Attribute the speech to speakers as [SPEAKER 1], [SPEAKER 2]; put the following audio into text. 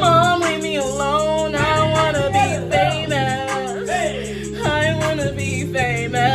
[SPEAKER 1] Mom, leave me alone. I wanna be famous. I wanna be famous.